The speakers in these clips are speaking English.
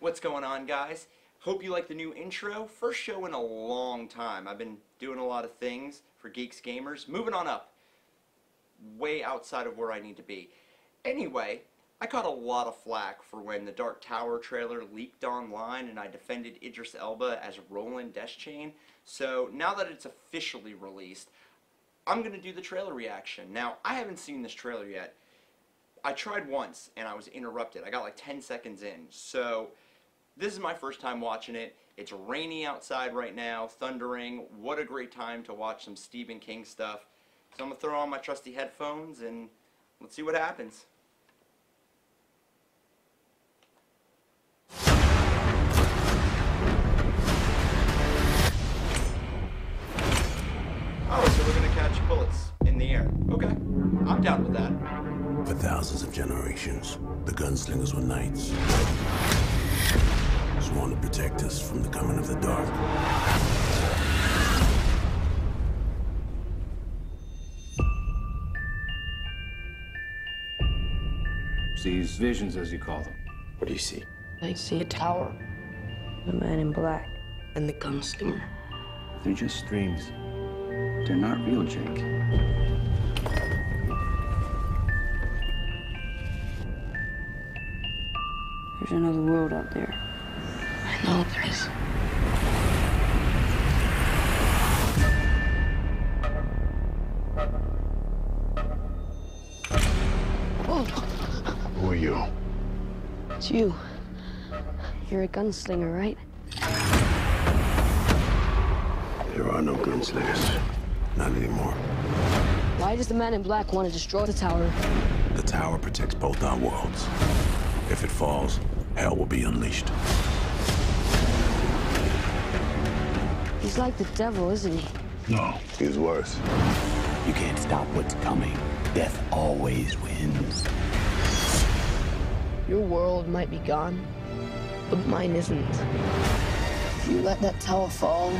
What's going on, guys? Hope you like the new intro. First show in a long time. I've been doing a lot of things for Geeks Gamers. Moving on up. Way outside of where I need to be. Anyway, I caught a lot of flack for when the Dark Tower trailer leaked online and I defended Idris Elba as Roland Deschain. So now that it's officially released, I'm going to do the trailer reaction. Now, I haven't seen this trailer yet. I tried once and I was interrupted. I got like 10 seconds in. So this is my first time watching it. It's rainy outside right now, thundering. What a great time to watch some Stephen King stuff. So I'm going to throw on my trusty headphones and let's see what happens. The air. Okay, I'm down with that. For thousands of generations, the gunslingers were knights. Sworn to protect us from the coming of the dark. These visions, as you call them. What do you see? I see a tower, the man in black, and the gunslinger. They're just dreams. They're not real, Jake. There's another world out there. I know there is. Who are you? It's you. You're a gunslinger, right? There are no gunslingers. Not anymore. Why does the man in black want to destroy the tower? The tower protects both our worlds. If it falls, hell will be unleashed. He's like the devil, isn't he? No, he's worse. You can't stop what's coming. Death always wins. Your world might be gone, but mine isn't. If you let that tower fall,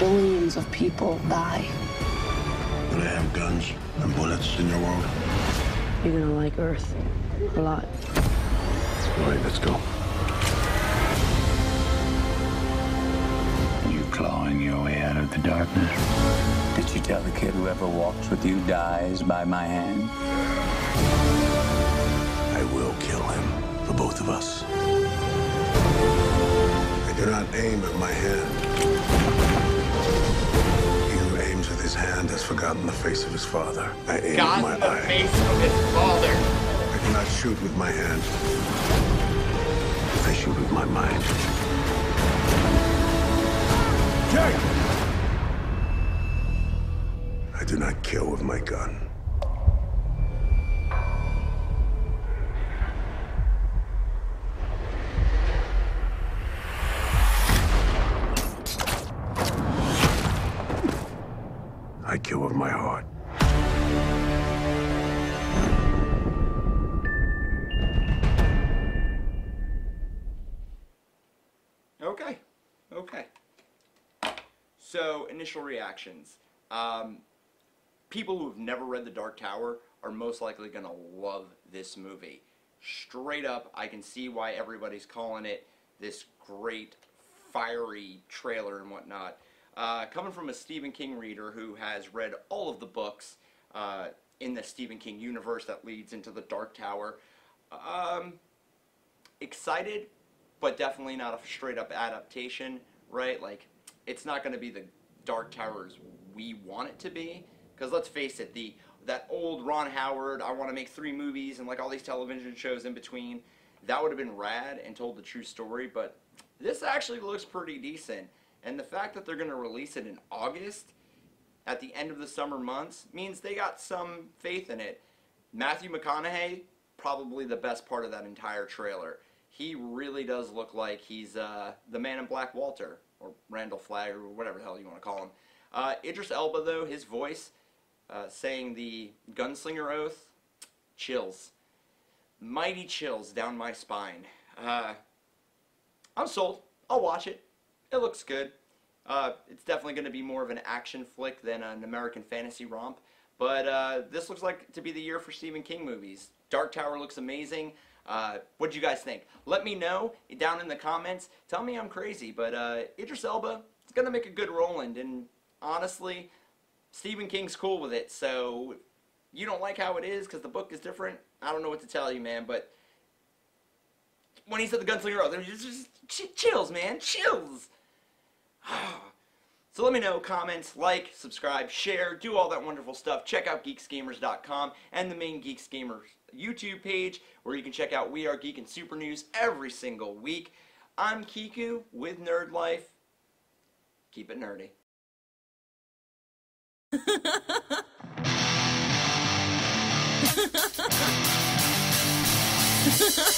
billions of people die. Do they have guns and bullets in your world? You're gonna like Earth a lot. All right, let's go. You clawing your way out of the darkness? Did you tell the kid whoever walks with you dies by my hand? I will kill him for both of us. I do not aim at my hand. He who aims with his hand has forgotten the face of his father. I aim Got with in my the eye. face of his father. I cannot shoot with my hand. I shoot with my mind. Jake! I do not kill with my gun. I kill with my heart. So, initial reactions. Um, people who have never read The Dark Tower are most likely going to love this movie. Straight up, I can see why everybody's calling it this great, fiery trailer and whatnot. Uh, coming from a Stephen King reader who has read all of the books uh, in the Stephen King universe that leads into The Dark Tower, um, excited, but definitely not a straight up adaptation, right? Like, it's not going to be the Dark Towers we want it to be. Because let's face it, the that old Ron Howard, I want to make three movies and like all these television shows in between, that would have been rad and told the true story. But this actually looks pretty decent. And the fact that they're going to release it in August, at the end of the summer months, means they got some faith in it. Matthew McConaughey, probably the best part of that entire trailer. He really does look like he's uh, the man in black Walter, or Randall Flagg, or whatever the hell you want to call him. Uh, Idris Elba, though, his voice, uh, saying the gunslinger oath, chills. mighty chills down my spine. Uh, I'm sold. I'll watch it. It looks good. Uh, it's definitely going to be more of an action flick than an American fantasy romp. But uh, this looks like to be the year for Stephen King movies. Dark Tower looks amazing. Uh, what do you guys think? Let me know down in the comments. Tell me I'm crazy, but uh, Idris Elba is going to make a good Roland. And honestly, Stephen King's cool with it. So you don't like how it is because the book is different. I don't know what to tell you, man. But when he said the gunslinger, oh, there's just, just chills, man, chills. So let me know, comments, like, subscribe, share, do all that wonderful stuff. Check out geeksgamers.com and the main Geeks Gamers YouTube page where you can check out We Are Geek and Super News every single week. I'm Kiku with Nerd Life. Keep it nerdy.